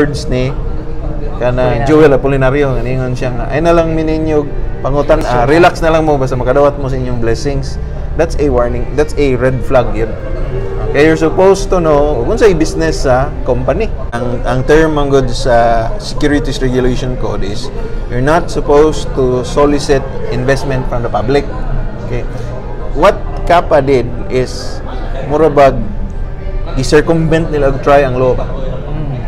words ni kana Joel Apolinario. Nganingon siya nga ay na lang mininyo pangutan ah, relax na lang mo basta makadawat mo sa inyong blessings. That's a warning that's a red flag yun. Okay you're supposed to know kung sa business sa company. Ang ang term ang good sa securities regulation code is you're not supposed to solicit investment from the public. Okay. What CAPA did is murabag i-circumvent nila try ang law ba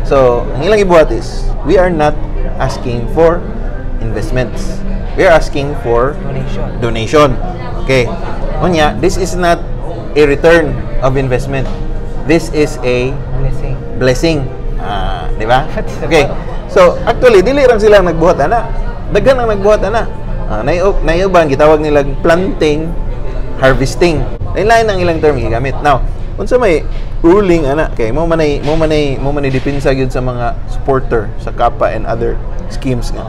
So, ang ilang ibuhat is, we are not asking for investments. We are asking for Donation. donation. Okay. Kunya, this is not a return of investment. This is a Blessing. blessing. Ah, di ba? Okay. So, actually, dili lang sila nagbuhat ana. Daghan ang nagbuhat ana. Ah, nayo nayuban gitawag nila planting, harvesting. Lain-lain ang ilang term gigamit. Now, unsa may ruling ana kay mo manay mo manay mo manay dipinsa gyud sa mga supporter sa CAPA and other schemes nga.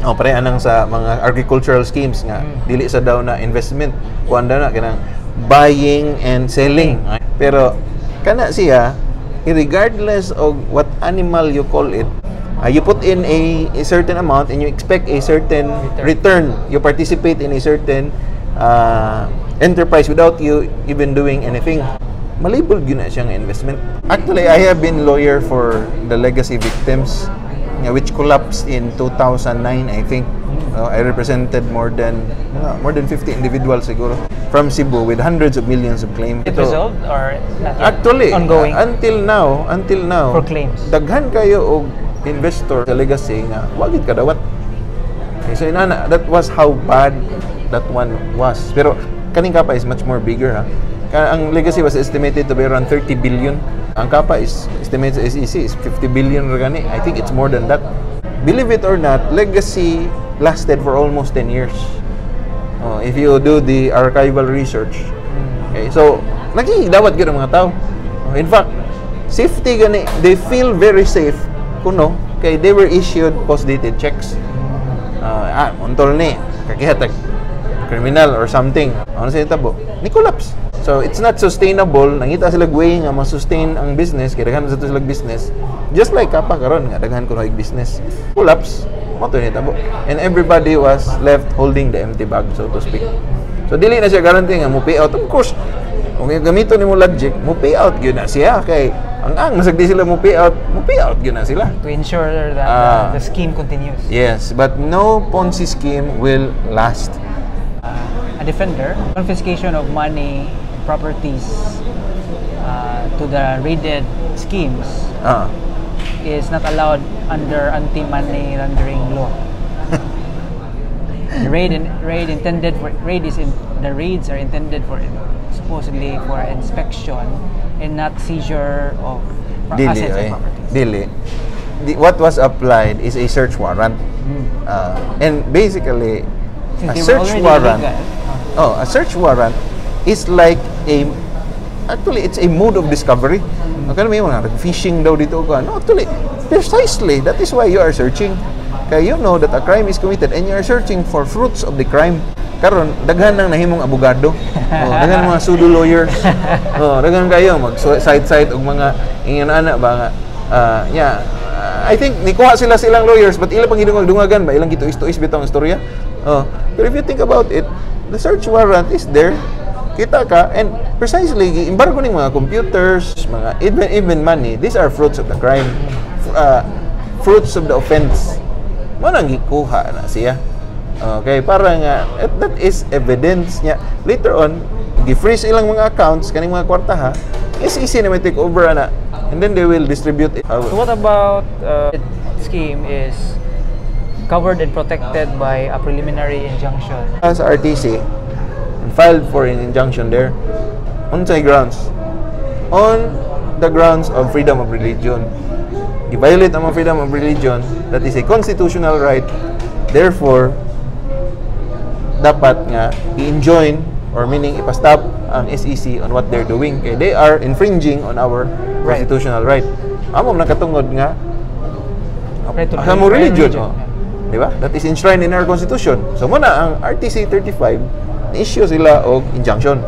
Oh, pare anang sa mga agricultural schemes nga dili sa daw na investment kuan daw na kanang buying and selling. Pero kana siya regardless of what animal you call it uh, you put in a, a certain amount and you expect a certain return. You participate in a certain uh, enterprise without you even doing anything. Malibol yun na siyang investment. Actually, I have been lawyer for the legacy victims which collapsed in 2009, I think. Uh, I represented more than uh, more than 50 individuals siguro from Cebu with hundreds of millions of claims. It resolved or? Actually, ongoing uh, until now, until now, For claims. daghan kayo og investor sa legacy nga wagid kadawat. Okay, so inana, that was how bad that one was. Pero kaning kapa is much more bigger ha. Ang legacy was estimated to be around 30 billion. Ang kapa is estimated sa SEC is 50 billion ra gani. I think it's more than that. Believe it or not, legacy lasted for almost 10 years. Oh, if you do the archival research. Okay, so nagigidawat gyud mga tao. Oh, In fact, safety gani, they feel very safe kuno kay they were issued post-dated checks. Ah, ah, untol ni kakihatag criminal or something. Ano sa tabo? Ni collapse. So it's not sustainable. Nangita sila way nga ma-sustain ang business kay daghan sa sila business. Just like kapa karon nga daghan kuno ig business. Collapse. Mo to ni tabo. And everybody was left holding the empty bag so to speak. So dili na siya guarantee nga mo pay out. Of course, kung gamito ni mo logic, mo pay out gyud na siya kay ang ang masagdi sila mo pay out, mo pay out gyud na sila. to ensure that uh, the scheme continues. Yes, but no Ponzi scheme will last. a defender, confiscation of money, properties uh, to the raided schemes Ah. is not allowed under anti-money laundering law. the raid in, raid intended for raid is in the raids are intended for supposedly for inspection and not seizure of Dili, assets eh. and properties. Dili. The, what was applied is a search warrant. Uh, and basically, Since a search warrant. illegal. Oh, a search warrant is like a actually it's a mode of discovery. Okay, may mga fishing daw dito ko. No, actually, precisely that is why you are searching. Kaya you know that a crime is committed and you are searching for fruits of the crime. Karon daghan nang nahimong abogado. oh, daghan mga pseudo lawyers. oh, daghan kayo mag side side og mga ingon ana ba nga ah, yeah. I think nikuha sila silang lawyers but ila pang gidungag-dungagan ba ilang gituis-tuis bitaw ang istorya. Oh, but if you think about it, the search warrant is there. Kita ka and precisely embargo ning mga computers, mga even even money, these are fruits of the crime. Uh, fruits of the offense. Mo nang gikuha na siya. Okay, para nga eh, that is evidence niya. Later on, gi-freeze ilang mga accounts kaning mga kwarta ha. Is easy na may take over ana. And then they will distribute it. So what about uh, scheme is covered and protected by a preliminary injunction? as RTC and filed for an injunction there on say grounds on the grounds of freedom of religion i-violate ang mga freedom of religion that is a constitutional right therefore dapat nga i-enjoin or meaning ipastop ang SEC on what they're doing kay they are infringing on our Right. constitutional right amo nakatungod nga Right to mo religion, oh. Di ba? That is enshrined in our constitution. So muna ang RTC 35 na-issue sila og injunction.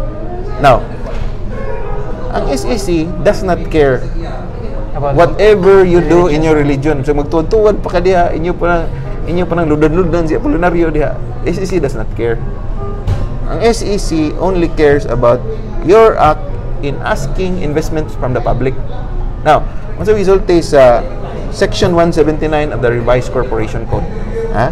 Now, ang SEC does not care About whatever you do in your religion. So magtuwad-tuwad pa ka diha, inyo pa inyo pa nang ludan-ludan si Apollonario diha. SEC does not care. Ang SEC only cares about your act in asking investments from the public. Now, once a result is uh, Section 179 of the Revised Corporation Code. Ha?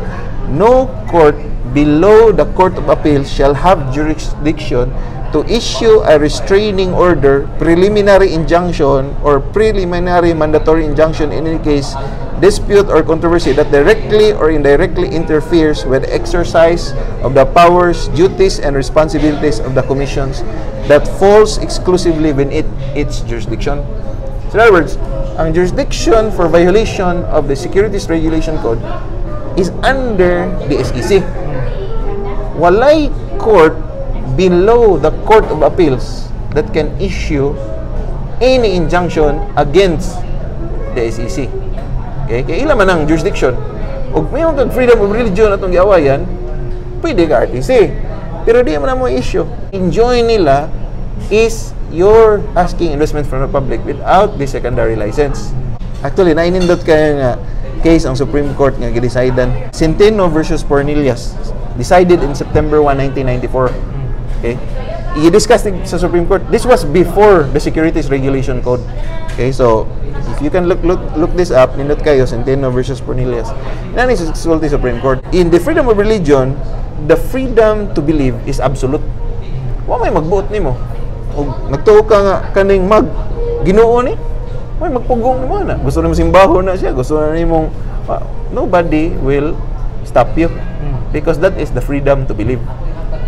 No court below the Court of Appeals shall have jurisdiction to issue a restraining order, preliminary injunction, or preliminary mandatory injunction in any case, dispute or controversy that directly or indirectly interferes with the exercise of the powers, duties, and responsibilities of the commissions that falls exclusively within it, its jurisdiction. So in other words, ang jurisdiction for violation of the Securities Regulation Code is under the SEC. Walay court below the Court of Appeals that can issue any injunction against the SEC. Okay? Kaya ila man ang jurisdiction. Ug may mga freedom of religion atong giawayan, pwede ka RTC. Pero di man mo issue. Enjoy nila is your asking investment from the public without the secondary license. Actually, nainindot kaya nga case ang Supreme Court nga gidecidan Centeno versus Cornelius decided in September 1, 1994. Okay? I-discuss sa Supreme Court. This was before the Securities Regulation Code. Okay, so if you can look look look this up, nindot kayo Centeno versus Cornelius. Nani sa sulti Supreme Court. In the freedom of religion, the freedom to believe is absolute. Wa may magbuot nimo. Og nagtuo ka nga kaning mag Ginoo ni. May magpugong mo na. Gusto na simbaho na siya. Gusto na nimong ah, nobody will stop you because that is the freedom to believe.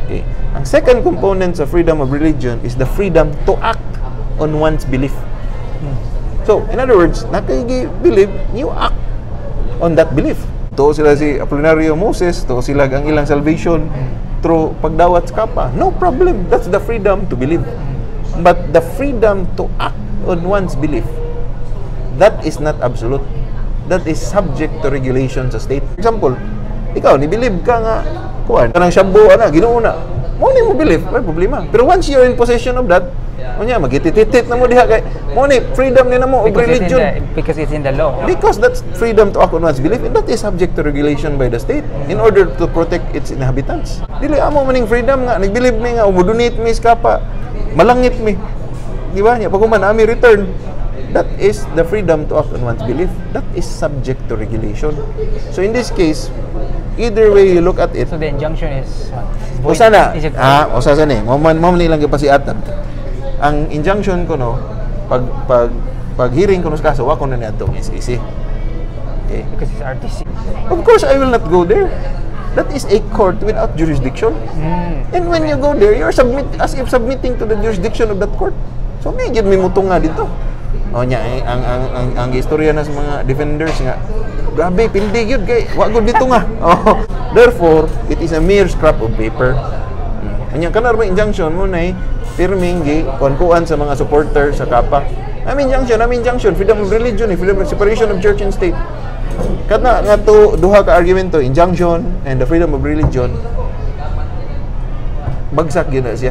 Okay. Ang second component sa freedom of religion is the freedom to act on one's belief. So, in other words, nakay-believe, you act on that belief. To sila si Apolinario Moses, to sila ang ilang salvation through pagdawat sa kapa. No problem. That's the freedom to believe. But the freedom to act on one's belief, that is not absolute. That is subject to regulation sa state. For example, ikaw, ni-believe ka nga, kuhan, kanang shabu, ana, ginoo na. Mo ni mo believe, may problema. Pero once you're in possession of that, mo niya, magitititit na mo diha kay, mo ni, freedom ni na mo, of because it's religion. the because it's in the law. Because that's freedom to act on one's belief and that is subject to regulation by the state in order to protect its inhabitants. Dili amo maning freedom nga nagbilive mi nga umudunit mi iskapa. Malangit mi. Di ba? Nya pag man ami return that is the freedom to act on one's belief. That is subject to regulation. So in this case, either way you look at it, So the injunction is what? o sana, Is ah, o sa sana, mo man mo man nilang gipasiatan. Ang injunction ko no, pag pag pag hearing ko no kaso, wa ko na niadtong SEC. Okay. because it's RTC. Of course, I will not go there. That is a court without jurisdiction. Mm. And when you go there, you're submit as if submitting to the jurisdiction of that court. So may gyud may muto nga dito. O nya eh, ang ang ang, ang istorya na sa mga defenders nga grabe pindi gyud kay wa gud dito nga. Oh, therefore, it is a mere scrap of paper. Hmm. Anya kanar may injunction mo nay firming gi kuan sa mga supporter sa kapa. I mean injunction, I mean injunction, freedom of religion, eh, freedom of separation of church and state. Kana nga to duha ka argumento, injunction and the freedom of religion. Bagsak gyud na siya.